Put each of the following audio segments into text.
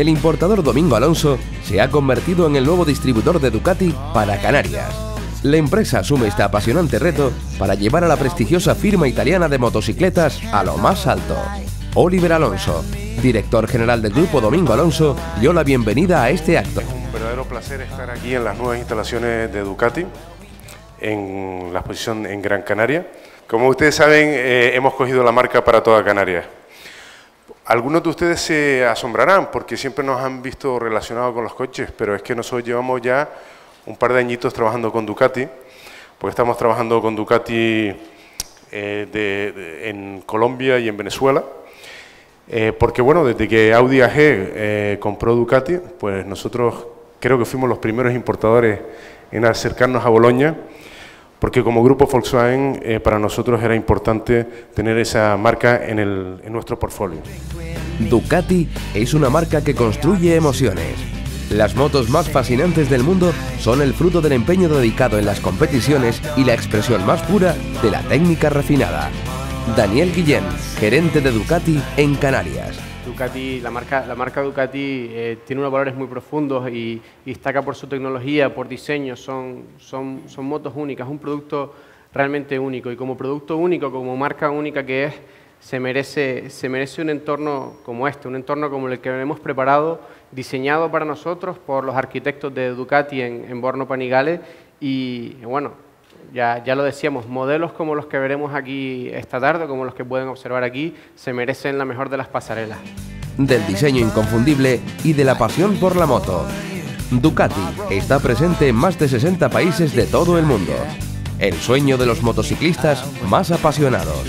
el importador Domingo Alonso se ha convertido en el nuevo distribuidor de Ducati para Canarias. La empresa asume este apasionante reto para llevar a la prestigiosa firma italiana de motocicletas a lo más alto. Oliver Alonso, director general del grupo Domingo Alonso, dio la bienvenida a este acto. Un verdadero placer estar aquí en las nuevas instalaciones de Ducati, en la exposición en Gran Canaria. Como ustedes saben, eh, hemos cogido la marca para toda Canarias. Algunos de ustedes se asombrarán porque siempre nos han visto relacionados con los coches, pero es que nosotros llevamos ya un par de añitos trabajando con Ducati, porque estamos trabajando con Ducati eh, en Colombia y en Venezuela, eh, porque bueno, desde que Audi AG eh, compró Ducati, pues nosotros creo que fuimos los primeros importadores en acercarnos a Boloña, porque como grupo Volkswagen eh, para nosotros era importante tener esa marca en, el, en nuestro portfolio. Ducati es una marca que construye emociones. Las motos más fascinantes del mundo son el fruto del empeño dedicado en las competiciones y la expresión más pura de la técnica refinada. Daniel Guillén, gerente de Ducati en Canarias. Ducati, la marca, la marca Ducati eh, tiene unos valores muy profundos y, y, destaca por su tecnología, por diseño, son, son, son motos únicas, un producto realmente único. Y como producto único, como marca única que es, se merece, se merece un entorno como este, un entorno como el que hemos preparado, diseñado para nosotros por los arquitectos de Ducati en, en Borno Panigale. Y bueno, ya, ya, lo decíamos, modelos como los que veremos aquí esta tarde, como los que pueden observar aquí, se merecen la mejor de las pasarelas. Del diseño inconfundible y de la pasión por la moto. Ducati está presente en más de 60 países de todo el mundo. El sueño de los motociclistas más apasionados.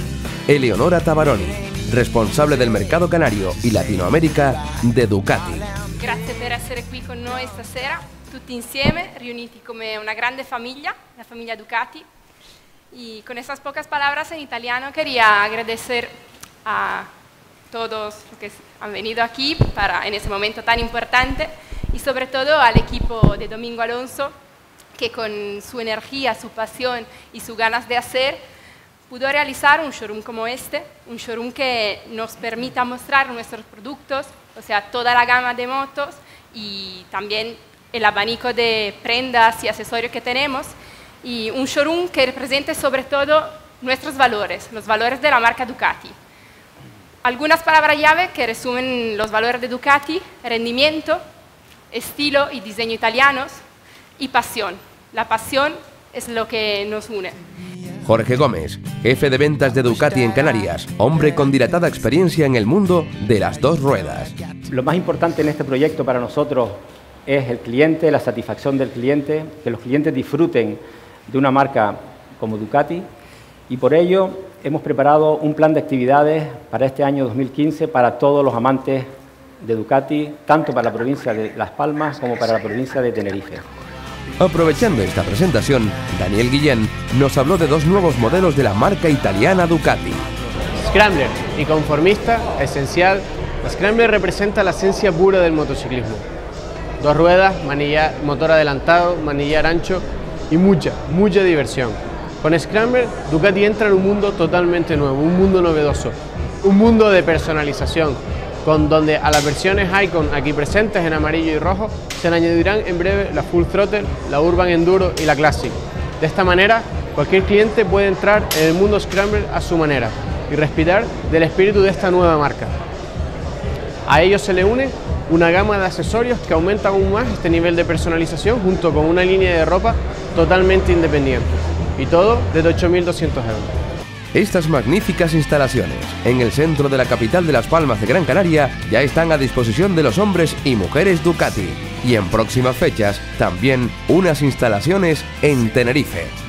Eleonora Tabaroni, responsable del mercado canario y Latinoamérica de Ducati. Gracias por essere qui con noi stasera. Tutti insieme, riuniti come una grande familia, la familia Ducati. Y con estas pocas palabras en italiano quería agradecer a todos los que han venido aquí para, en ese momento tan importante y sobre todo al equipo de Domingo Alonso que con su energía, su pasión y sus ganas de hacer pudo realizar un showroom como este, un showroom que nos permita mostrar nuestros productos, o sea, toda la gama de motos y también el abanico de prendas y accesorios que tenemos y un showroom que represente sobre todo nuestros valores, los valores de la marca Ducati. Algunas palabras llave que resumen los valores de Ducati, rendimiento, estilo y diseño italianos y pasión. La pasión es lo que nos une. Jorge Gómez, jefe de ventas de Ducati en Canarias, hombre con dilatada experiencia en el mundo de las dos ruedas. Lo más importante en este proyecto para nosotros es el cliente, la satisfacción del cliente, que los clientes disfruten de una marca como Ducati y por ello hemos preparado un plan de actividades para este año 2015 para todos los amantes de Ducati, tanto para la provincia de Las Palmas como para la provincia de Tenerife. Aprovechando esta presentación, Daniel Guillén nos habló de dos nuevos modelos de la marca italiana Ducati. Scrambler y conformista, esencial, Scrambler representa la esencia pura del motociclismo dos ruedas, manillar, motor adelantado, manillar ancho y mucha, mucha diversión. Con Scrambler, Ducati entra en un mundo totalmente nuevo, un mundo novedoso, un mundo de personalización, con donde a las versiones Icon aquí presentes en amarillo y rojo se le añadirán en breve la Full Throttle, la Urban Enduro y la Classic. De esta manera, cualquier cliente puede entrar en el mundo Scrambler a su manera y respirar del espíritu de esta nueva marca. A ello se le une una gama de accesorios que aumenta aún más este nivel de personalización junto con una línea de ropa totalmente independiente. Y todo desde 8.200 euros. Estas magníficas instalaciones en el centro de la capital de Las Palmas de Gran Canaria ya están a disposición de los hombres y mujeres Ducati y en próximas fechas también unas instalaciones en Tenerife.